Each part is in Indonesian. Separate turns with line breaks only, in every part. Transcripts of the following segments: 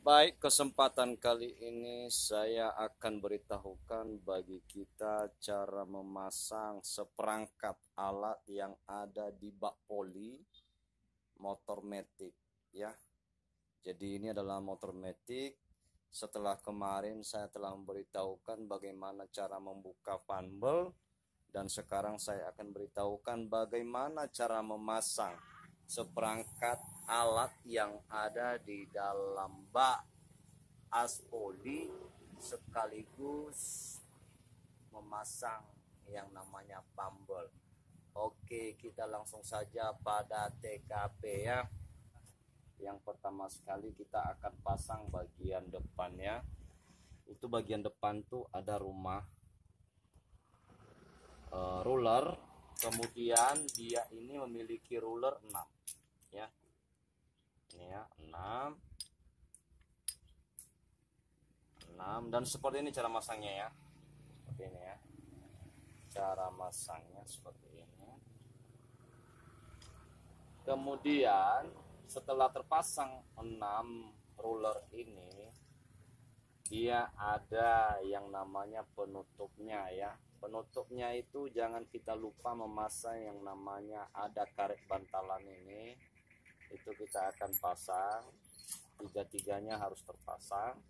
Baik, kesempatan kali ini saya akan beritahukan bagi kita cara memasang seperangkat alat yang ada di bak poli motor metik ya. Jadi ini adalah motor metik. Setelah kemarin saya telah memberitahukan bagaimana cara membuka panbel dan sekarang saya akan beritahukan bagaimana cara memasang seperangkat alat yang ada di dalam bak aspoli sekaligus memasang yang namanya pambel. Oke, kita langsung saja pada TKP ya. Yang pertama sekali kita akan pasang bagian depannya. Itu bagian depan tuh ada rumah uh, ruler, kemudian dia ini memiliki ruler 6 ya. Ini ya 6 6 dan seperti ini cara masangnya ya. Seperti ini ya. Cara masangnya seperti ini. Kemudian setelah terpasang 6 ruler ini dia ada yang namanya penutupnya ya penutupnya itu jangan kita lupa memasang yang namanya ada karet bantalan ini. Itu kita akan pasang. Tiga-tiganya harus terpasang.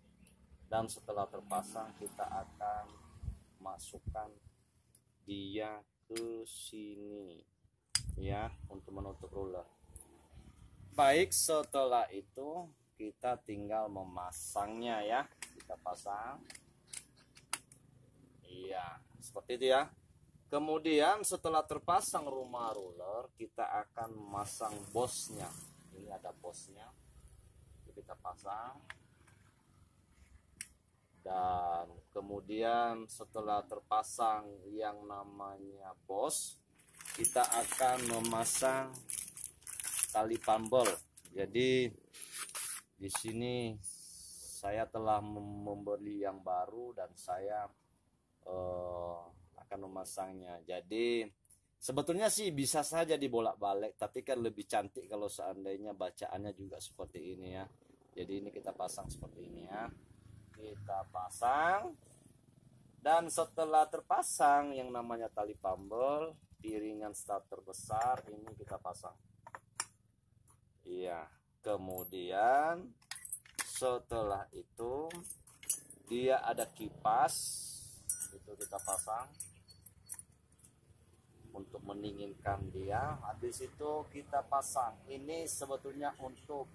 Dan setelah terpasang kita akan masukkan dia ke sini ya untuk menutup ruler. Baik setelah itu kita tinggal memasangnya ya. Kita pasang. Iya seperti itu ya. Kemudian setelah terpasang rumah ruler kita akan memasang bosnya. Ini ada bosnya. Kita pasang. Dan kemudian setelah terpasang yang namanya bos kita akan memasang tali pambel jadi di sini saya telah membeli yang baru dan saya uh, akan memasangnya jadi Sebetulnya sih bisa saja dibolak-balik, tapi kan lebih cantik kalau seandainya bacaannya juga seperti ini ya. Jadi ini kita pasang seperti ini ya. Kita pasang. Dan setelah terpasang yang namanya tali pambel, piringan starter besar ini kita pasang. Iya. Kemudian setelah itu dia ada kipas itu kita pasang untuk mendinginkan dia. Habis itu kita pasang. Ini sebetulnya untuk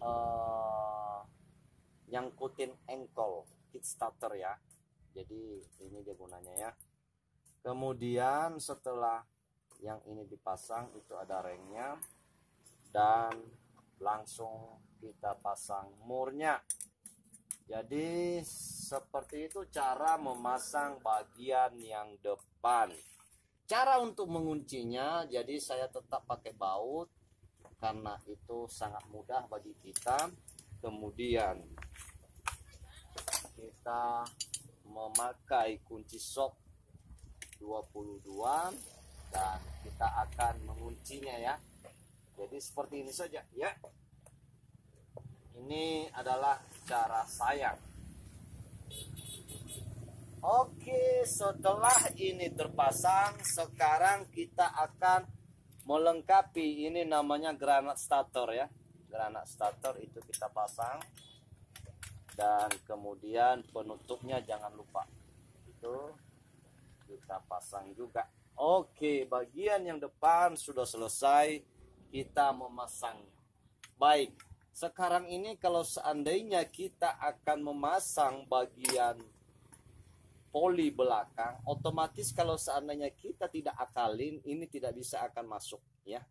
uh, nyangkutin engkol kickstarter ya. Jadi ini dia gunanya ya. Kemudian setelah yang ini dipasang itu ada ringnya. Dan langsung kita pasang murnya. Jadi seperti itu cara memasang bagian yang depan Cara untuk menguncinya, jadi saya tetap pakai baut karena itu sangat mudah bagi kita. Kemudian kita memakai kunci sok 22 dan kita akan menguncinya ya. Jadi seperti ini saja ya. Ini adalah cara saya Oke, setelah ini terpasang, sekarang kita akan melengkapi ini namanya granat starter ya. Granat starter itu kita pasang dan kemudian penutupnya jangan lupa itu kita pasang juga. Oke, bagian yang depan sudah selesai, kita memasangnya. Baik, sekarang ini kalau seandainya kita akan memasang bagian poli belakang, otomatis kalau seandainya kita tidak akalin, ini tidak bisa akan masuk ya.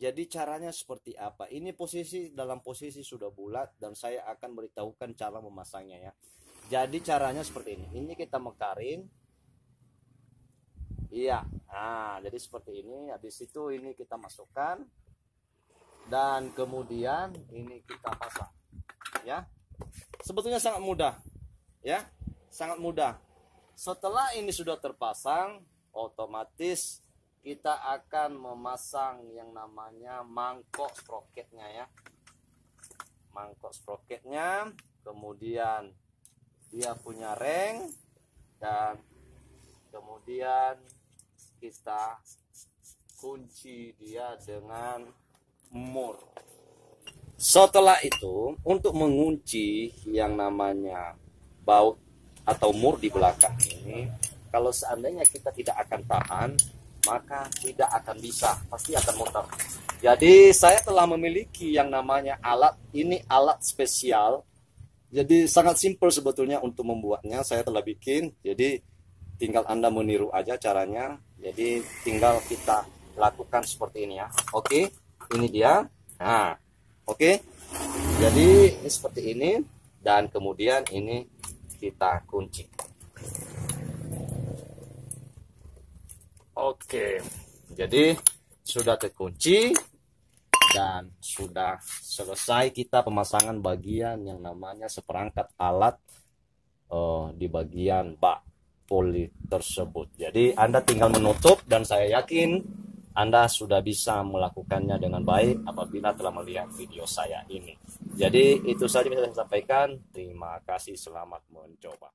Jadi caranya seperti apa? Ini posisi dalam posisi sudah bulat dan saya akan beritahukan cara memasangnya ya. Jadi caranya seperti ini. Ini kita mekarin. Iya. Nah, jadi seperti ini. Habis itu ini kita masukkan dan kemudian ini kita pasang. Ya. Sebetulnya sangat mudah. Ya. Sangat mudah setelah ini sudah terpasang, otomatis kita akan memasang yang namanya mangkok sprocketnya ya. mangkok sprocketnya kemudian dia punya reng dan kemudian kita kunci dia dengan mur setelah itu untuk mengunci yang namanya baut atau mur di belakang ini kalau seandainya kita tidak akan tahan maka tidak akan bisa pasti akan muter. Jadi saya telah memiliki yang namanya alat. Ini alat spesial. Jadi sangat simpel sebetulnya untuk membuatnya. Saya telah bikin. Jadi tinggal anda meniru aja caranya. Jadi tinggal kita lakukan seperti ini ya. Oke ini dia. Nah oke. Jadi ini seperti ini. Dan kemudian ini kita kunci. Oke, jadi sudah terkunci. Dan sudah selesai kita pemasangan bagian yang namanya seperangkat alat uh, di bagian bak poli tersebut. Jadi Anda tinggal menutup dan saya yakin Anda sudah bisa melakukannya dengan baik apabila telah melihat video saya ini. Jadi itu saja bisa saya sampaikan. Terima kasih, selamat mencoba.